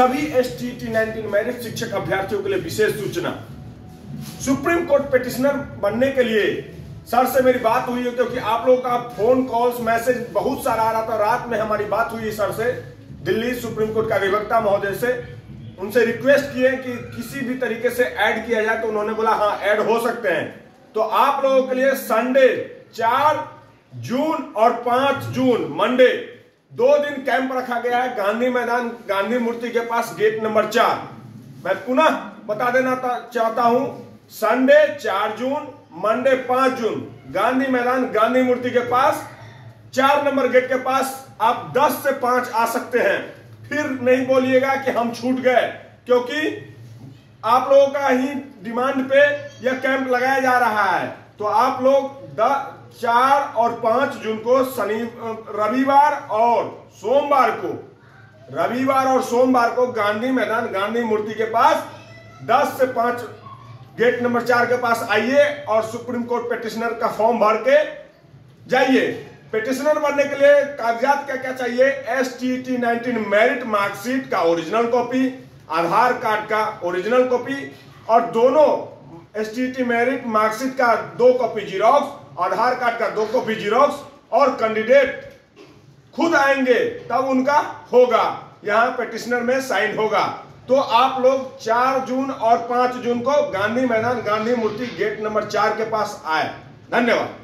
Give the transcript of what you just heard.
सभी S T T nineteen merit शिक्षक अभ्यर्थियों के लिए विशेष सूचना। सुप्रीम कोर्ट पिटिशनर बनने के लिए सर से मेरी बात हुई है क्योंकि आप लोगों का फ़ोन कॉल्स, मैसेज, बहुत सारा आ रहा था। रात में हमारी बात हुई सर से, दिल्ली सुप्रीम कोर्ट का अधिवक्ता महोदय से। उनसे रिक्वेस्ट किए कि किसी भी तरीके से ऐड किया जाए तो उन्होंने बोला हाँ ऐड हो सकते हैं। तो आप लोगों के लिए संडे चार जून और पाँच जून मंडे दो दिन कैंप रखा गया है, गांधी मैदान, गांधी मूर्ति के पास, गेट नंबर चार। मैं पुनः बता देना चाहता हूँ, संडे चार जून, मंडे पाँच जून, गांधी मैदान, गांधी मूर्ति के पास, चार नंबर गेट के पास आप दस से पाँच आ सकते हैं। फिर नहीं बोलिएगा कि हम छूट गए, क्योंकि आप लोगों का ही डिमांड पे यह कैंप लगाया जा रहा है। तो आप लोग चार और पाँच जून को शनि रविवार और सोमवार को, रविवार और सोमवार को गांधी मैदान, गांधी मूर्ति के पास 10 से 5 गेट नंबर चार के पास आइए और सुप्रीम कोर्ट पिटिशनर का फॉर्म भर के जाइए। पिटिशनर बनने के लिए कागजात क्या क्या चाहिए? S T T nineteen merit marksheet का ओरिजिनल कॉपी, आधार कार्ड का ओरिजिनल कॉपी और दोनों एस टी मार्कशीट का दो कॉपी जीरोक्स आधार कार्ड का दो कॉपी जीरोक्स और कैंडिडेट खुद आएँगे, तब उनका होगा। यहाँ पेटिशनर में साइन होगा। तो आप लोग चार जून और पाँच जून को गांधी मैदान, गांधी मूर्ति गेट नंबर चार के पास आए। धन्यवाद।